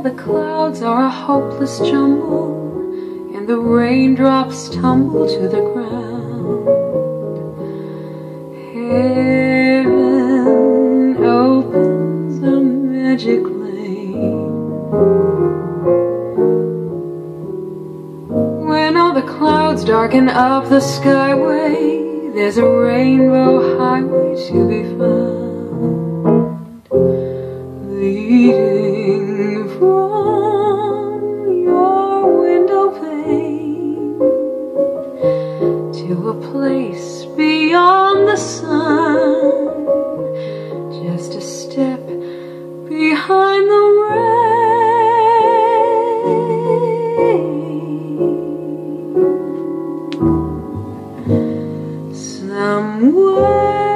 The clouds are a hopeless jumble and the raindrops tumble to the ground, heaven opens a magic lane. When all the clouds darken up the skyway, there's a rainbow highway to be found, sun, just a step behind the rain. Somewhere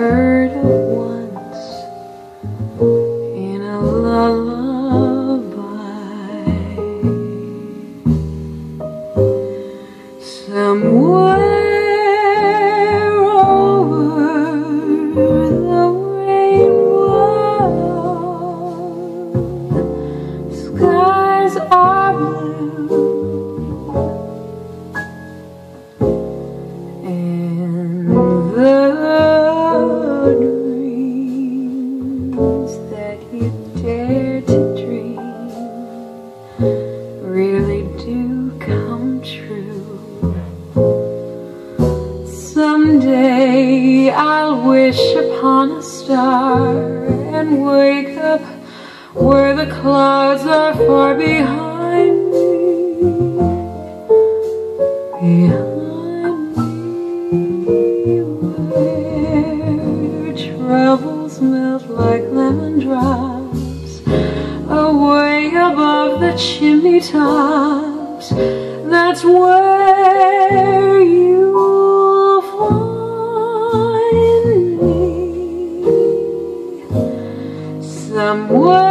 heard star and wake up where the clouds are far behind me. Behind me, where troubles melt like lemon drops, away above the chimney tops. That's where Somewhere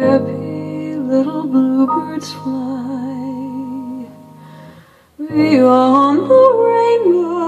happy little bluebirds fly beyond the rainbow.